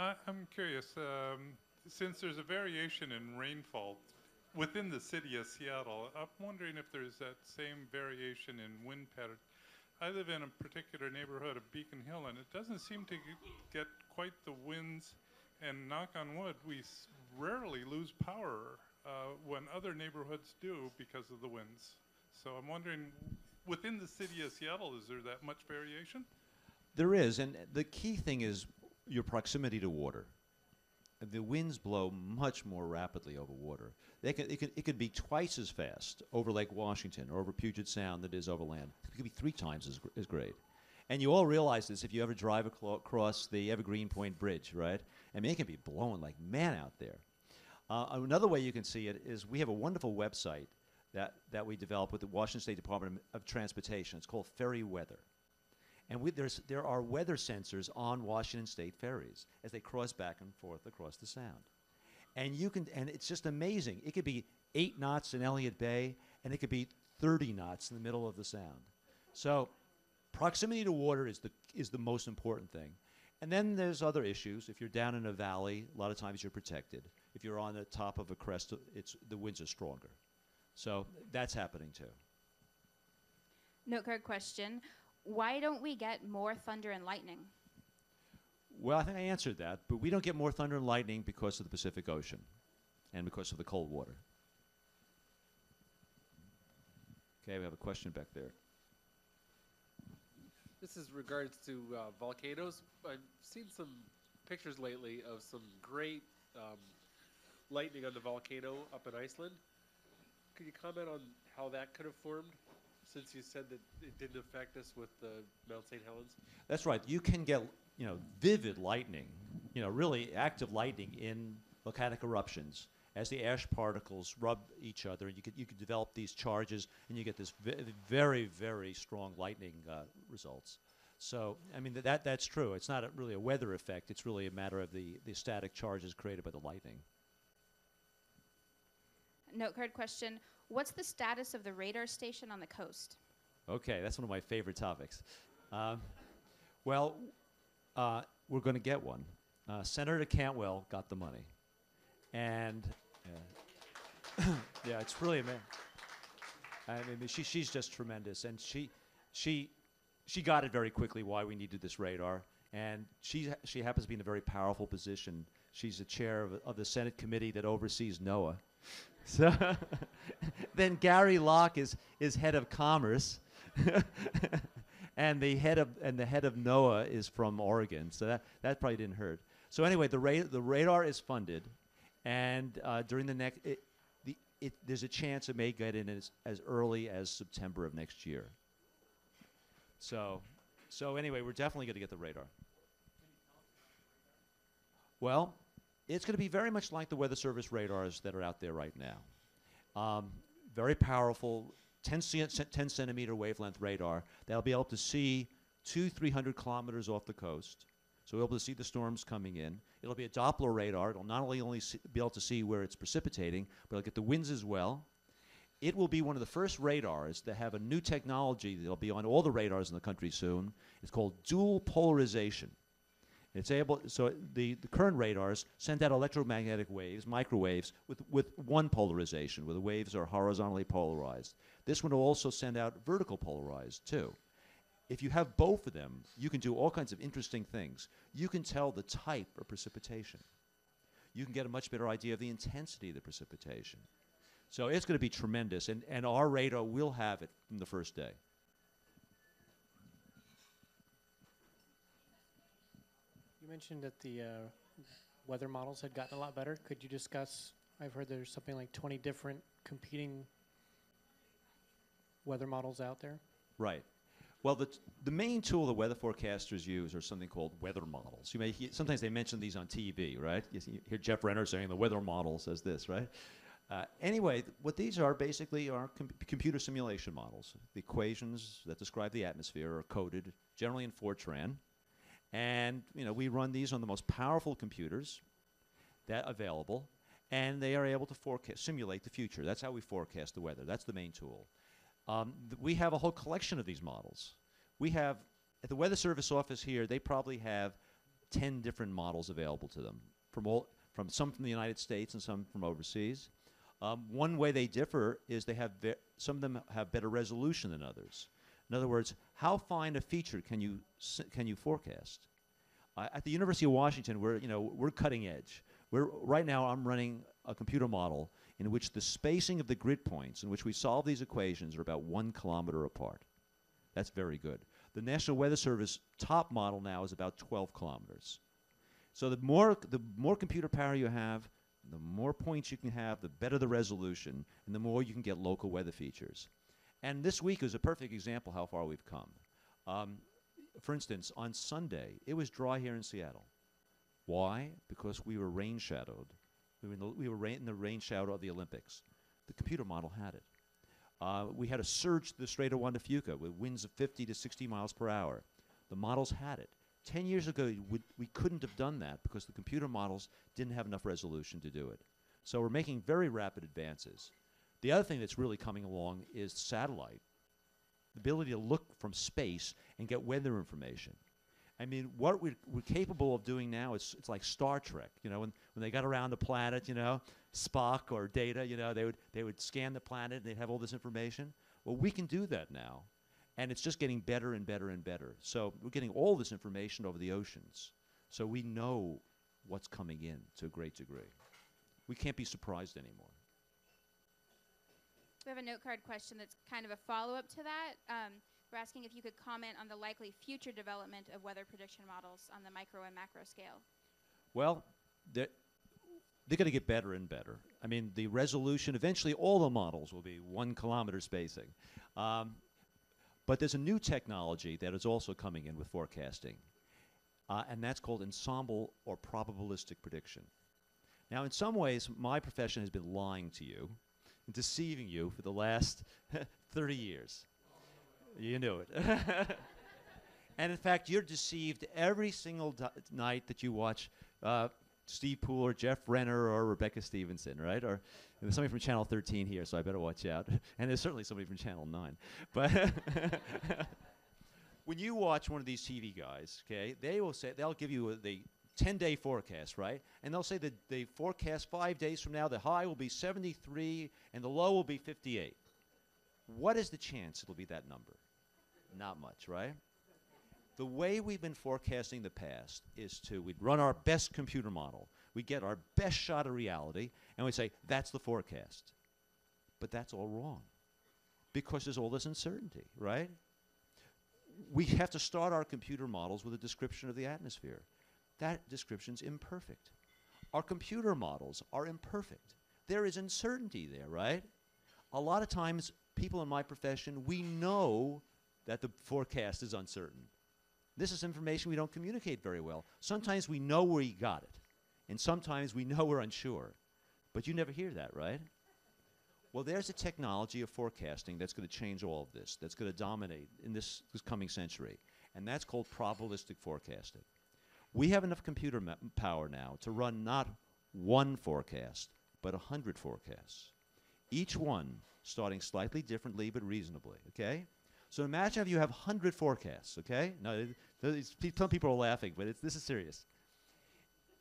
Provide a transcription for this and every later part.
I, I'm curious, um, since there's a variation in rainfall within the city of Seattle, I'm wondering if there's that same variation in wind pattern. I live in a particular neighborhood of Beacon Hill, and it doesn't seem to get quite the winds. And knock on wood, we rarely lose power uh, when other neighborhoods do because of the winds. So I'm wondering, within the city of Seattle, is there that much variation? There is, and the key thing is your proximity to water. The winds blow much more rapidly over water. They can, it, can, it could be twice as fast over Lake Washington or over Puget Sound that it is over land. It could be three times as, as great. And you all realize this if you ever drive across the Evergreen Point Bridge, right? I mean, it can be blowing like man out there. Uh, another way you can see it is we have a wonderful website that, that we developed with the Washington State Department of Transportation. It's called Ferry Weather. And we, there's, there are weather sensors on Washington State ferries as they cross back and forth across the Sound. And you can, and it's just amazing. It could be eight knots in Elliott Bay, and it could be 30 knots in the middle of the Sound. So, proximity to water is the is the most important thing. And then there's other issues. If you're down in a valley, a lot of times you're protected. If you're on the top of a crest, it's the winds are stronger. So that's happening too. Note card question. Why don't we get more thunder and lightning? Well, I think I answered that, but we don't get more thunder and lightning because of the Pacific Ocean and because of the cold water. Okay, we have a question back there. This is regards to uh, volcanoes. I've seen some pictures lately of some great um, lightning on the volcano up in Iceland. Could you comment on how that could have formed, since you said that it didn't affect us with the Mount St. Helens? That's right. You can get, you know, vivid lightning, you know, really active lightning in volcanic eruptions as the ash particles rub each other. and You could you could develop these charges, and you get this ve- very very strong lightning uh, results. So I mean th- that that's true. It's not a, really a weather effect. It's really a matter of the the static charges created by the lightning. Note card question. What's the status of the radar station on the coast? Okay, that's one of my favorite topics. Um, well, uh, we're going to get one. Uh, Senator Cantwell got the money, and uh, yeah, it's really amazing. I mean, she, she's just tremendous, and she she she got it very quickly why we needed this radar, and she she happens to be in a very powerful position. She's the chair of, of the Senate committee that oversees NOAA. So then Gary Locke is is head of commerce, and the head of and the head of NOAA is from Oregon. So that that probably didn't hurt. So anyway, the ra- the radar is funded, and uh, during the next it, the it there's a chance it may get in as, as early as September of next year. So so anyway, we're definitely going to get the radar. Well, it's going to be very much like the Weather Service radars that are out there right now. Um, very powerful, 10, cent- 10 centimeter wavelength radar They'll be able to see two, 300 kilometers off the coast. So we'll be able to see the storms coming in. It'll be a Doppler radar. It'll not only, only see, be able to see where it's precipitating, but it'll get the winds as well. It will be one of the first radars to have a new technology that'll be on all the radars in the country soon. It's called dual polarization. It's able so the, the current radars send out electromagnetic waves, microwaves, with, with one polarization, where the waves are horizontally polarized. This one will also send out vertical polarized too. If you have both of them, you can do all kinds of interesting things. You can tell the type of precipitation. You can get a much better idea of the intensity of the precipitation. So it's going to be tremendous, and, and our radar will have it from the first day. Mentioned that the uh, weather models had gotten a lot better. Could you discuss? I've heard there's something like 20 different competing weather models out there. Right. Well, the, the main tool the weather forecasters use are something called weather models. You may sometimes they mention these on TV, right? You, see, you hear Jeff Renner saying the weather model says this, right? Uh, anyway, th- what these are basically are com- computer simulation models. The equations that describe the atmosphere are coded generally in Fortran, and you know we run these on the most powerful computers that available, and they are able to forecast, simulate the future. That's how we forecast the weather. That's the main tool. Um, we have a whole collection of these models. We have at the Weather Service office here. They probably have 10 different models available to them from all from some from the United States and some from overseas. Um, one way they differ is they have ve- some of them have better resolution than others. In other words, how fine a feature can you can you forecast? Uh, at the University of Washington, we're you know we're cutting edge. We're right now. I'm running a computer model in which the spacing of the grid points in which we solve these equations are about one kilometer apart. That's very good. The National Weather Service top model now is about 12 kilometers. So the more the more computer power you have, the more points you can have, the better the resolution, and the more you can get local weather features. And this week is a perfect example how far we've come. Um, for instance, on Sunday, it was dry here in Seattle. Why? Because we were rain shadowed. We were in the, we were rain, in the rain shadow of the Olympics. The computer model had it. Uh, we had a surge to the Strait of Juan de Fuca with winds of 50 to 60 miles per hour. The models had it. Ten years ago, we couldn't have done that because the computer models didn't have enough resolution to do it. So we're making very rapid advances. The other thing that's really coming along is satellite, the ability to look from space and get weather information. I mean, what we're, we're capable of doing now is it's like Star Trek. You know, when, when they got around the planet, you know, Spock or Data, you know, they would they would scan the planet and they'd have all this information. Well, we can do that now, and it's just getting better and better and better. So we're getting all this information over the oceans, so we know what's coming in to a great degree. We can't be surprised anymore. We have a note card question that's kind of a follow up to that. Um, we're asking if you could comment on the likely future development of weather prediction models on the micro and macro scale. Well, they're, they're going to get better and better. I mean, the resolution, eventually all the models will be one kilometer spacing. Um, but there's a new technology that is also coming in with forecasting, uh, and that's called ensemble or probabilistic prediction. Now, in some ways, my profession has been lying to you deceiving you for the last 30 years. You knew it. and in fact, you're deceived every single night that you watch uh, Steve Pool or Jeff Renner or Rebecca Stevenson, right? Or there's somebody from Channel 13 here, so I better watch out. and there's certainly somebody from Channel 9. But when you watch one of these TV guys, okay, they will say they'll give you a, the 10-day forecast, right? And they'll say that they forecast five days from now the high will be 73 and the low will be 58. What is the chance it'll be that number? Not much, right? The way we've been forecasting the past is to we'd run our best computer model, we get our best shot of reality, and we say that's the forecast. But that's all wrong because there's all this uncertainty, right? We have to start our computer models with a description of the atmosphere. That description's imperfect. Our computer models are imperfect. There is uncertainty there, right? A lot of times, people in my profession, we know that the forecast is uncertain. This is information we don't communicate very well. Sometimes we know where got it, and sometimes we know we're unsure. But you never hear that, right? Well, there's a technology of forecasting that's going to change all of this, that's going to dominate in this, this coming century, and that's called probabilistic forecasting. We have enough computer power now to run not one forecast, but a hundred forecasts. Each one starting slightly differently but reasonably, okay? So imagine if you have 100 forecasts, okay? Now, some people are laughing, but it's, this is serious.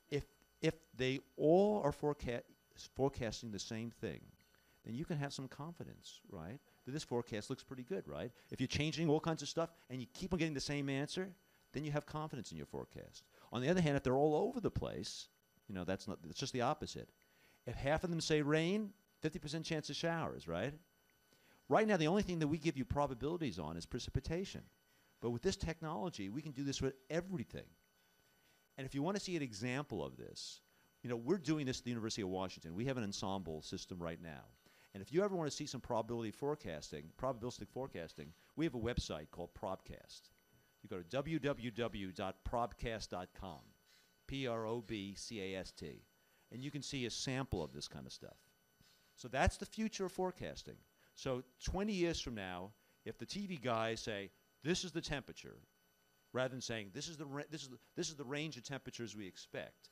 If, if they all are foreca- forecasting the same thing, then you can have some confidence, right? That this forecast looks pretty good, right? If you're changing all kinds of stuff and you keep on getting the same answer, then you have confidence in your forecast. On the other hand, if they're all over the place, you know, that's not, it's just the opposite. If half of them say rain, 50% chance of showers, right? Right now, the only thing that we give you probabilities on is precipitation. But with this technology, we can do this with everything. And if you want to see an example of this, you know, we're doing this at the University of Washington. We have an ensemble system right now. And if you ever want to see some probability forecasting, probabilistic forecasting, we have a website called Probcast. You go to www.probcast.com, P R O B C A S T, and you can see a sample of this kind of stuff. So that's the future of forecasting. So 20 years from now, if the TV guys say, this is the temperature, rather than saying, this is the, this is the, this is the range of temperatures we expect,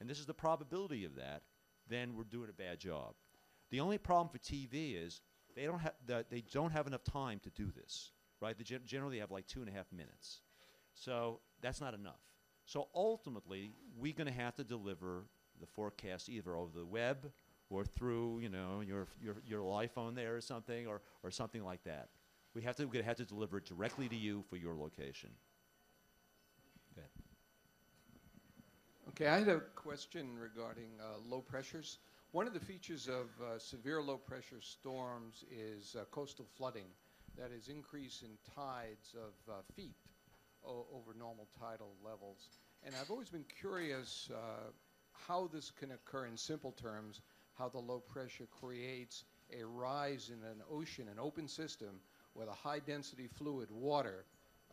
and this is the probability of that, then we're doing a bad job. The only problem for TV is they don't have, the, they don't have enough time to do this, right? They generally have like two and a half minutes. So that's not enough. So ultimately, we're going to have to deliver the forecast either over the web or through, you know, your, your, your iPhone there or something, or, or something like that. We have to, we're going to have to deliver it directly to you for your location. Go. Okay, I had a question regarding uh, low pressures. One of the features of uh, severe low pressure storms is uh, coastal flooding. That is increase in tides of uh, feet over normal tidal levels. And I've always been curious uh, how this can occur in simple terms, how the low pressure creates a rise in an ocean, an open system with a high density fluid, water,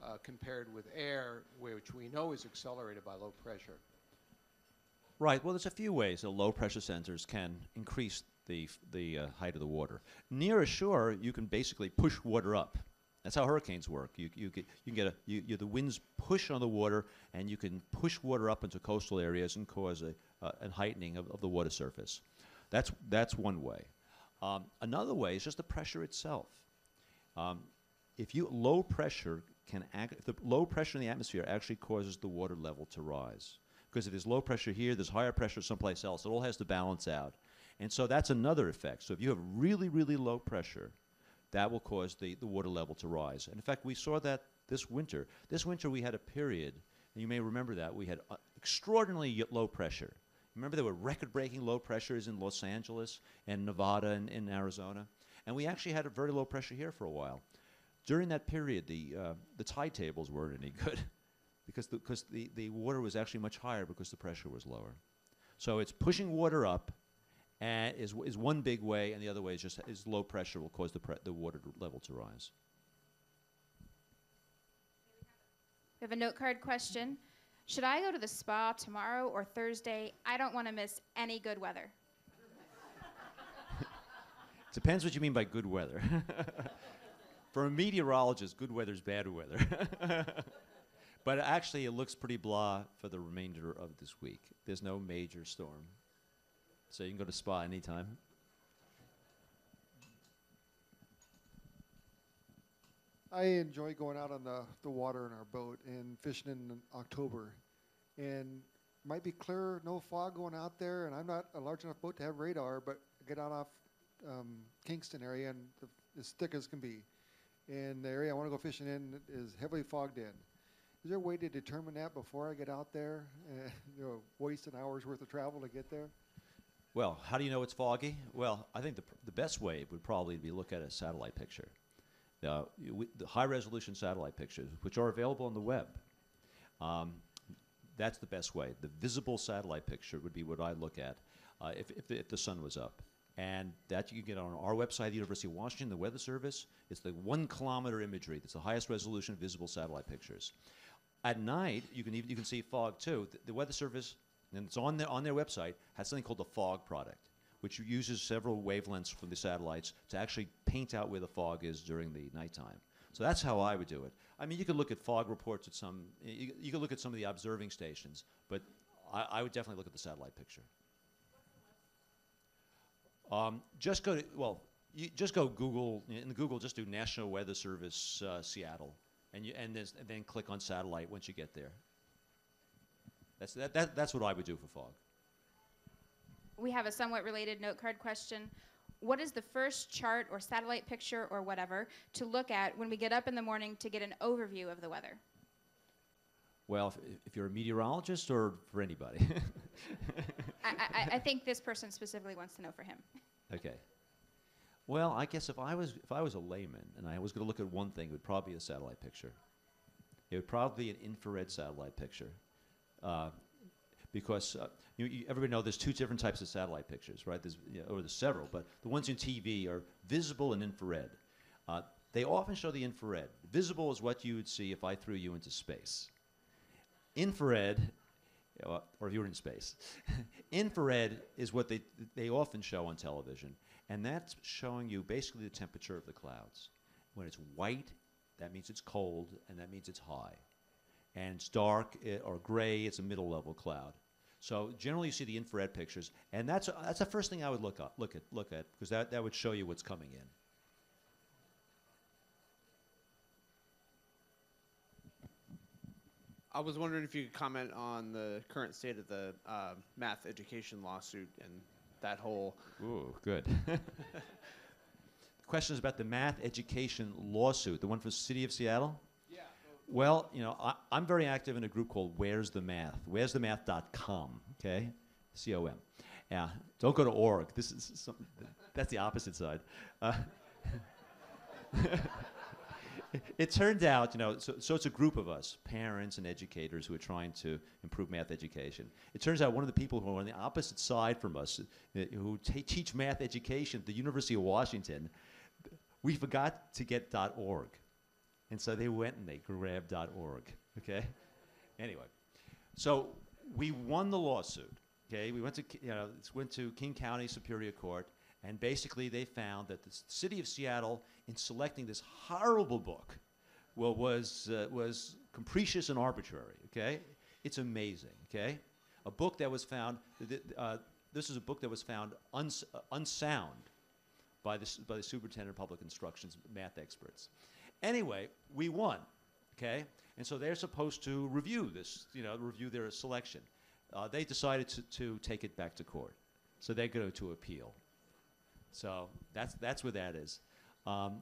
uh, compared with air, which we know is accelerated by low pressure. Right. Well, there's a few ways that low pressure centers can increase the the uh, height of the water. Near a shore, you can basically push water up. That's how hurricanes work. You you get you can get a you the winds push on the water, and you can push water up into coastal areas and cause a uh, a heightening of, of the water surface. That's that's one way. Um, another way is just the pressure itself. Um, if you low pressure can act, the low pressure in the atmosphere actually causes the water level to rise. Because if there's low pressure here, there's higher pressure someplace else. It all has to balance out. And so that's another effect. So if you have really, really low pressure, that will cause the, the water level to rise. And in fact, we saw that this winter. This winter we had a period, and you may remember that, we had uh, extraordinarily low pressure. Remember there were record-breaking low pressures in Los Angeles and Nevada and in Arizona? And we actually had a very low pressure here for a while. During that period, the, uh, the tide tables weren't any good because, the, because the, the water was actually much higher because the pressure was lower. So it's pushing water up and is, is one big way, and the other way is just is low pressure will cause the, pre- the water to level to rise. We have a note card question. Should I go to the spa tomorrow or Thursday? I don't want to miss any good weather. Depends what you mean by good weather. For a meteorologist, good weather is bad weather. but actually, it looks pretty blah for the remainder of this week. There's no major storm. So you can go to spa anytime. I enjoy going out on the, the water in our boat and fishing in October. And might be clear, no fog going out there, and I'm not a large enough boat to have radar, but I get out off um, Kingston area and the, as thick as can be. And the area I want to go fishing in is heavily fogged in. Is there a way to determine that before I get out there? You know, waste an hour's worth of travel to get there? Well, how do you know it's foggy? Well, I think the, the best way would probably be to look at a satellite picture. You- we- the high resolution satellite pictures, which are available on the web, um, that's the best way. The visible satellite picture would be what I look at uh, if, if, the, if the sun was up. And that you can get on our website, the University of Washington, the Weather Service. It's the one kilometer imagery. That's the highest resolution visible satellite pictures. At night, you can even you can see fog too. The, the Weather Service, and it's on their on their website, has something called the fog product, which uses several wavelengths from the satellites to actually paint out where the fog is during the nighttime. So that's how I would do it. I mean, you could look at fog reports at some. You, you could look at some of the observing stations, but I, I would definitely look at the satellite picture. Um, just go to well, you just go Google in Google. Just do National Weather Service uh, Seattle, and you and, and then click on satellite once you get there. That's that, that that's what I would do for fog. We have a somewhat related note card question. What is the first chart or satellite picture or whatever to look at when we get up in the morning to get an overview of the weather? Well, if, if you're a meteorologist or for anybody. I, I, I think this person specifically wants to know for him. Okay. Well, I guess if I was if I was a layman and I was going to look at one thing, it would probably be a satellite picture. It would probably be an infrared satellite picture, because uh, you, you, everybody know there's two different types of satellite pictures, right? There's you know, or there's several, but the ones in TV are visible and infrared. Uh, they often show the infrared. Visible is what you would see if I threw you into space. Infrared uh, or if you were in space. Infrared is what they, they often show on television, and that's showing you basically the temperature of the clouds. When it's white, that means it's cold, and that means it's high. And it's dark eh, or gray, it's a middle level cloud. So generally, you see the infrared pictures, and that's, that's the first thing I would look, up, look at, look at, because that, that would show you what's coming in. I was wondering if you could comment on the current state of the uh, math education lawsuit and that whole. Ooh, good. the question is about the math education lawsuit, the one for the city of Seattle? Well, you know, I, I'm very active in a group called Where's the Math? Where's the Math.com, okay? C O M. Yeah, don't go to org. This is some, that's the opposite side. Uh, it turned out, you know, so, so it's a group of us, parents and educators who are trying to improve math education. It turns out one of the people who are on the opposite side from us, uh, who teach math education at the University of Washington, we forgot to get .org. And so they went and they grabbed .org, okay? Anyway, so we won the lawsuit, okay? We went to, you know, went to King County Superior Court, and basically they found that the city of Seattle, in selecting this horrible book, well, was, uh, was capricious and arbitrary, okay? It's amazing, okay? A book that was found, th- uh, this is a book that was found uns- uh, unsound by the, by the superintendent of public instruction's math experts. Anyway, we won, okay? And so they're supposed to review this, you know, review their selection. Uh, they decided to, to take it back to court. So they go to appeal. So that's, that's where that is. Um,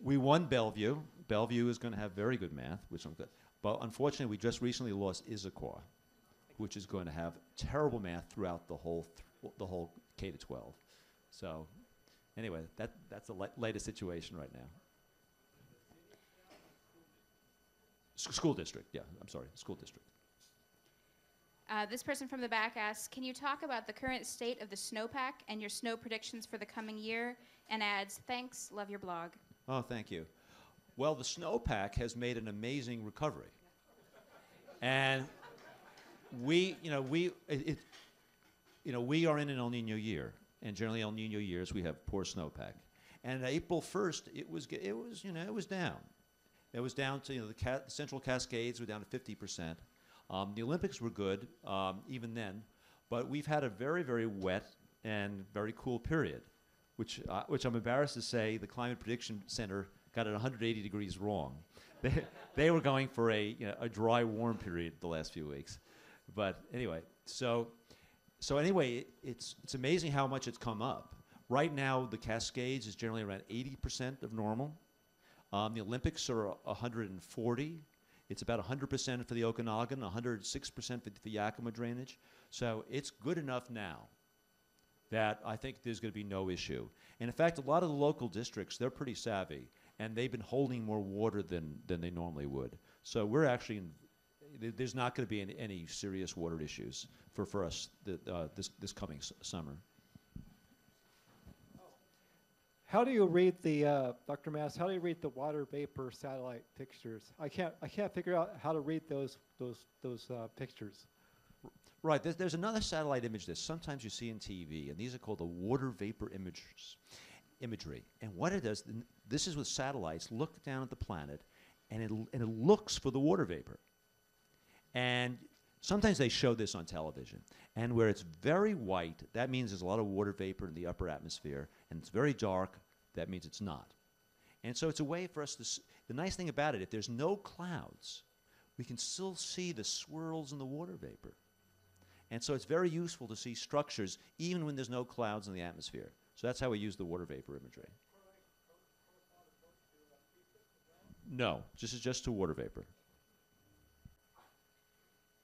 we won Bellevue. Bellevue is going to have very good math, which I'm good. But unfortunately, we just recently lost Issaquah, which is going to have terrible math throughout the whole, th- the whole K to 12. So anyway, that, that's the la- latest situation right now. S- school district, yeah, I'm sorry, school district. Uh, this person from the back asks, can you talk about the current state of the snowpack and your snow predictions for the coming year? And adds, thanks, love your blog. Oh, thank you. Well, the snowpack has made an amazing recovery. And we, you know, we, it, it, you know, we are in an El Nino year, and generally El Nino years we have poor snowpack. And April 1st, it was, ge- it was, you know, it was down. It was down to, you know, the ca- Central Cascades were down to 50%. Um, the Olympics were good, um, even then, but we've had a very, very wet and very cool period, which, uh, which I'm embarrassed to say the Climate Prediction Center got it 180 degrees wrong. They, they were going for a, you know, a dry, warm period the last few weeks. But anyway, so, so anyway, it, it's, it's amazing how much it's come up. Right now, the Cascades is generally around 80% of normal. Um, the Olympics are 140. It's about 100% for the Okanagan, 106% for the Yakima drainage. So it's good enough now that I think there's going to be no issue. And in fact, a lot of the local districts, they're pretty savvy, and they've been holding more water than, than they normally would. So we're actually, in, th- there's not going to be any, any serious water issues for, for us th- uh, this, this coming summer. How do you read the, uh, Dr. Mass, how do you read the water vapor satellite pictures? I can't, I can't figure out how to read those, those, those uh, pictures. Right. There's, there's another satellite image that sometimes you see in TV, and these are called the water vapor imagers, imagery. And what it does, this is with satellites, look down at the planet, and it, and it looks for the water vapor. And sometimes they show this on television. And where it's very white, that means there's a lot of water vapor in the upper atmosphere. And it's very dark, that means it's not. And so it's a way for us to. The nice thing about it, if there's no clouds, we can still see the swirls in the water vapor. And so it's very useful to see structures even when there's no clouds in the atmosphere. So that's how we use the water vapor imagery. No, this is just to water vapor.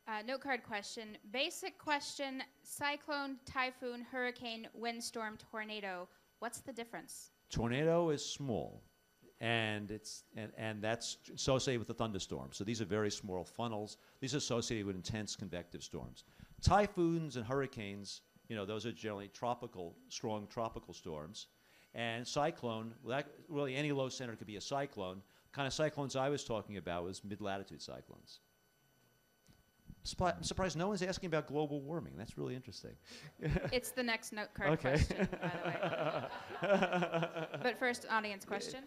Uh, note card question. Basic question cyclone, typhoon, hurricane, windstorm, tornado. What's the difference? Tornado is small, and it's and, and that's associated with the thunderstorm. So these are very small funnels. These are associated with intense convective storms. Typhoons and hurricanes, you know, those are generally tropical, strong tropical storms. And cyclone, well, really any low center could be a cyclone. kind of cyclones I was talking about was mid-latitude cyclones. Surpri- I'm surprised no one's asking about global warming. That's really interesting. it's the next note card Okay. question, by the way. but first, audience question.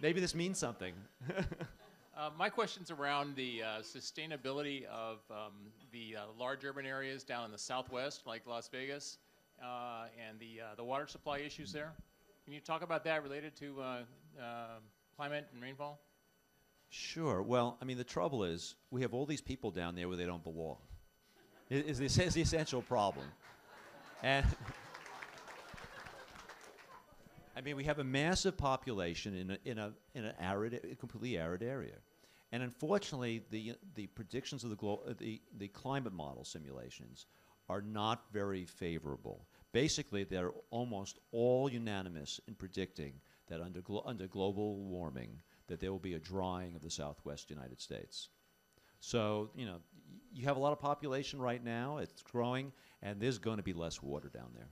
Maybe this means something. Uh, my question's around the uh, sustainability of um, the uh, large urban areas down in the southwest, like Las Vegas, uh, and the uh, the water supply issues there. Can you talk about that related to uh, uh, climate and rainfall? Sure. Well, I mean, the trouble is we have all these people down there where they don't belong. Is the, is the essential problem, and I mean, we have a massive population in a in a in an arid, completely arid area, and unfortunately, the the predictions of the glo- uh, the the climate model simulations are not very favorable. Basically, they're almost all unanimous in predicting that under glo- under global warming, that there will be a drying of the Southwest United States. So you know, you have a lot of population right now; it's growing, and there's going to be less water down there,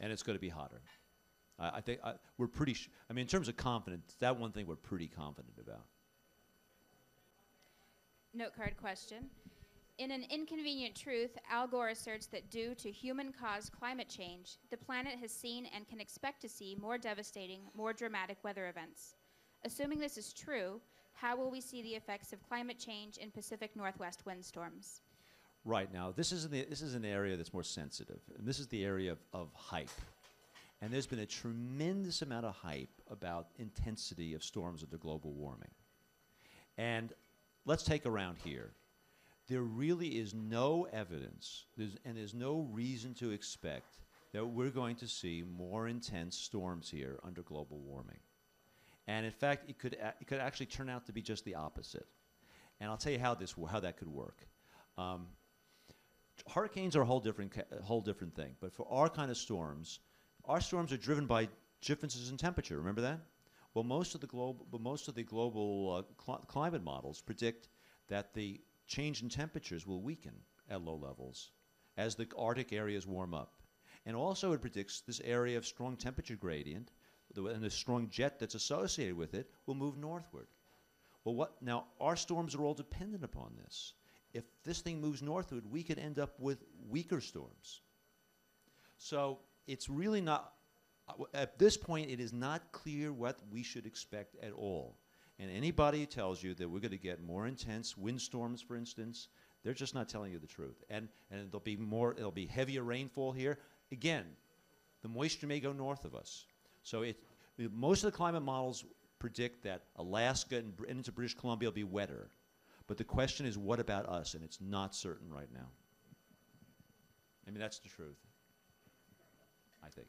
and it's going to be hotter. I, I think I, we're pretty. I mean, in terms of confidence, that one thing we're pretty confident about. Note card question. In an inconvenient truth, Al Gore asserts that due to human caused climate change, the planet has seen and can expect to see more devastating, more dramatic weather events. Assuming this is true, how will we see the effects of climate change in Pacific Northwest windstorms? Right now, this is, an, this is an area that's more sensitive, and this is the area of, of hype. And there's been a tremendous amount of hype about intensity of storms under global warming. And let's take around here. There really is no evidence, there's, and there's no reason to expect that we're going to see more intense storms here under global warming. And in fact, it could, it could actually turn out to be just the opposite. And I'll tell you how, this, how that could work. Um, hurricanes are a whole different a whole different thing. But for our kind of storms, our storms are driven by differences in temperature. Remember that? Well, most of the global, most of the global uh, cli- climate models predict that the change in temperatures will weaken at low levels as the Arctic areas warm up, and also it predicts this area of strong temperature gradient, and the strong jet that's associated with it will move northward. Well, what now? Our storms are all dependent upon this. If this thing moves northward, we could end up with weaker storms. So it's really not, uh, at this point, it is not clear what we should expect at all. And anybody who tells you that we're going to get more intense windstorms, for instance, they're just not telling you the truth. And, and there'll be more, there'll be heavier rainfall here. Again, the moisture may go north of us. So it, most of the climate models predict that Alaska and, and into British Columbia will be wetter. But the question is, what about us? And it's not certain right now. I mean, that's the truth, I think.